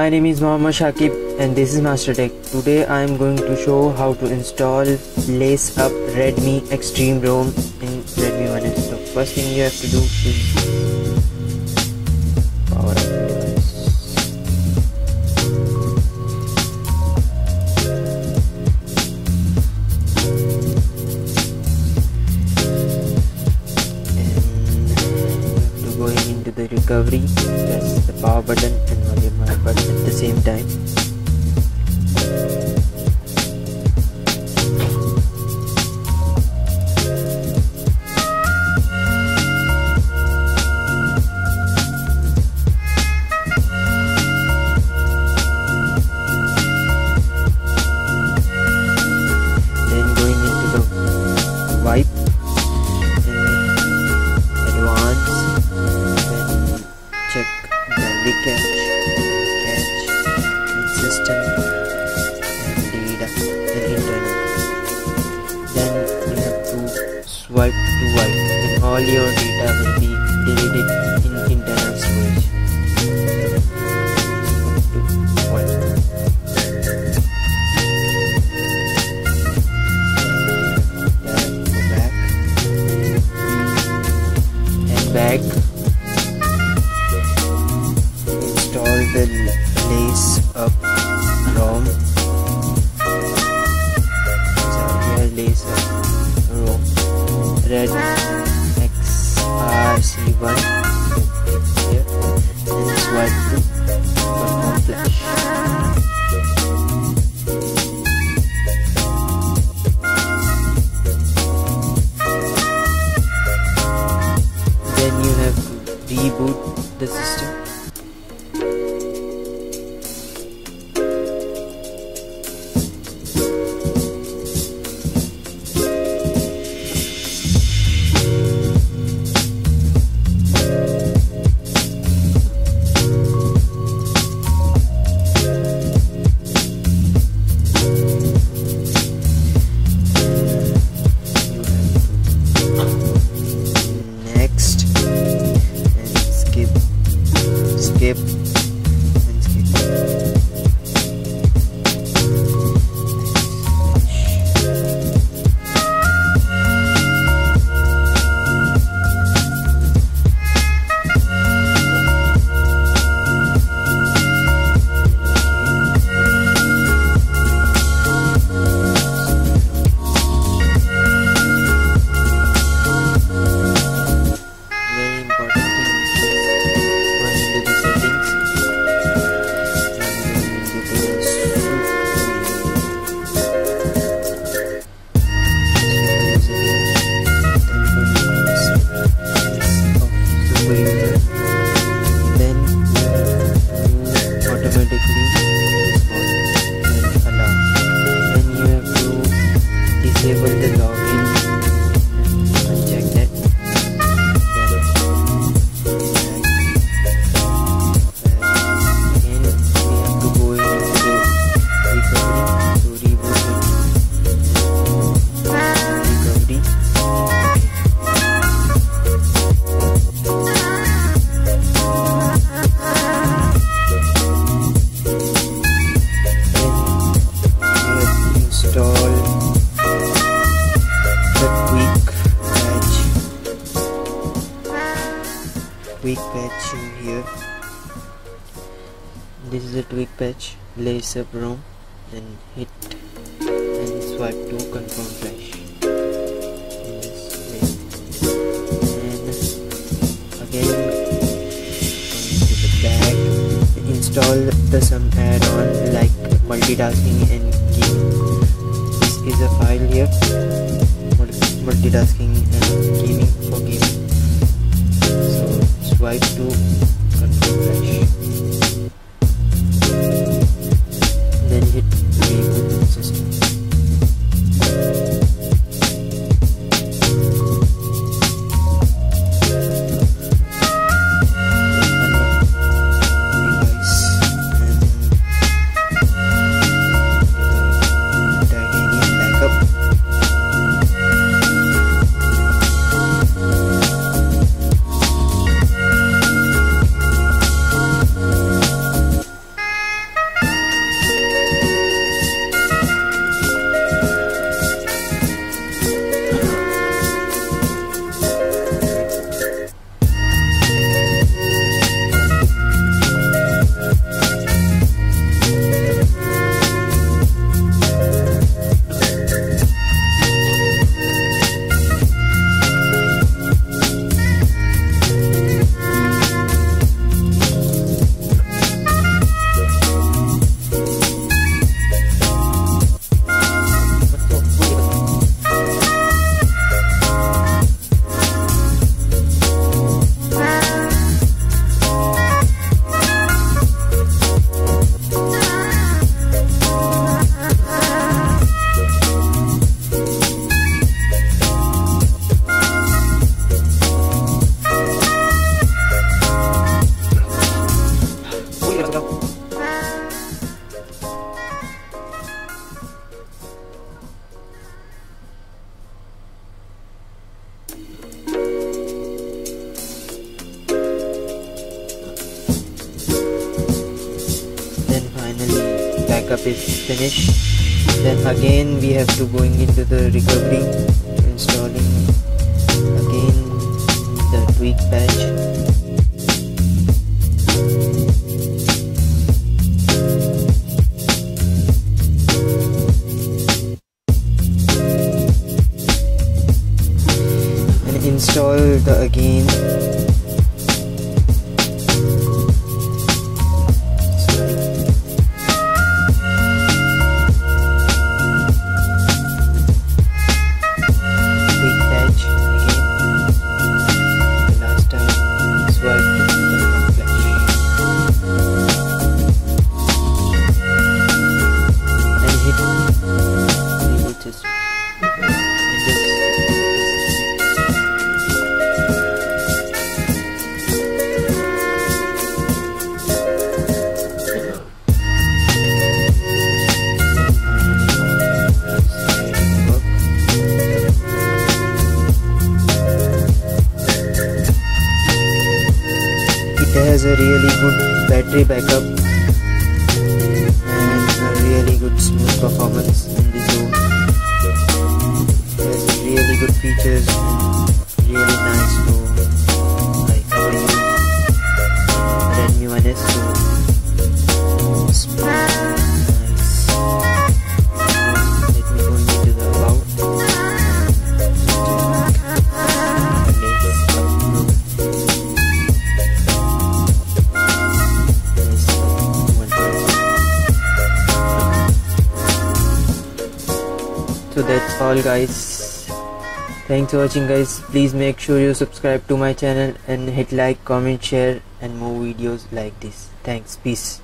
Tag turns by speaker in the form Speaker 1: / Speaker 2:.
Speaker 1: My name is Mohammad Shakib and this is Master Tech. Today I am going to show how to install Lace Up Redmi Extreme ROM in Redmi 1S. So first thing you have to do is power the recovery, press the power button and volume button at the same time. The cache? Cache and system and data and internal then you have to swipe to wipe and all your data will be deleted in internal storage lace up tweak patch here. This is a tweak patch. Lace up ROM then hit and swipe to confirm flash. And again going to the back install the some add-on like multitasking and gaming this is a file here. Mul- multitasking and gaming swipe to. flash backup is finished. Then again we have to going into the recovery installing again the tweak patch. And install the again it has a really good battery backup and a really good smooth performance in the zone. It has really good features really nice so that's all guys. Thanks for watching guys. Please make sure you subscribe to my channel and hit like comment share and more videos like this. Thanks. Peace